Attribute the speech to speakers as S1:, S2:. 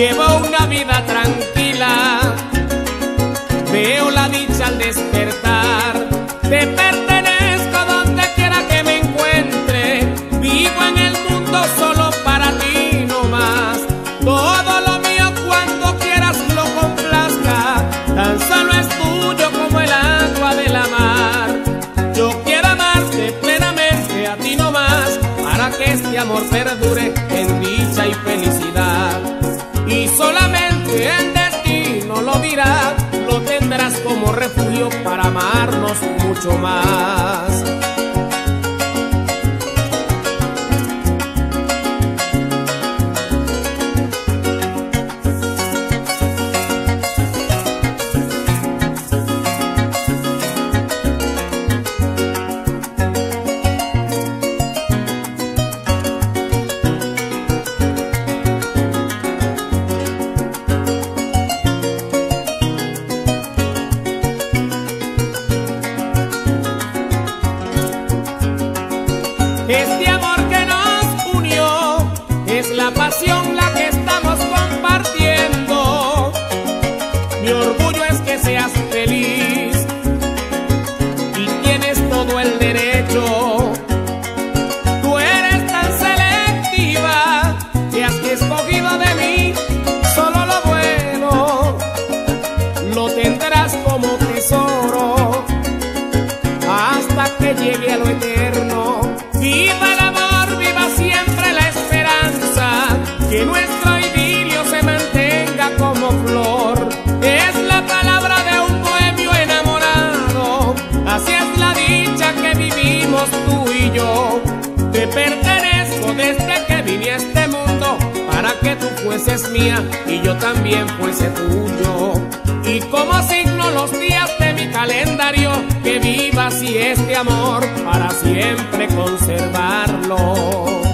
S1: Llevo una vida tranquila, veo la dicha al despertar. Te pertenezco donde quiera que me encuentre, vivo en el mundo solo para ti no más. Todo lo mío cuando quieras lo complazca, tan solo es tuyo como el agua de la mar. Yo quiero amarte plenamente a ti no más, para que este amor perdure en dicha y felicidad. Para amarnos mucho más. Este amor que nos unió es la pasión la que estamos compartiendo. Mi orgullo es que seas feliz y tienes todo el derecho. Tú eres tan selectiva que has escogido de mí vine a este mundo, para que tú fueses mía y yo también fuese tuyo. Y como signo los días de mi calendario, que viva así este amor para siempre conservarlo.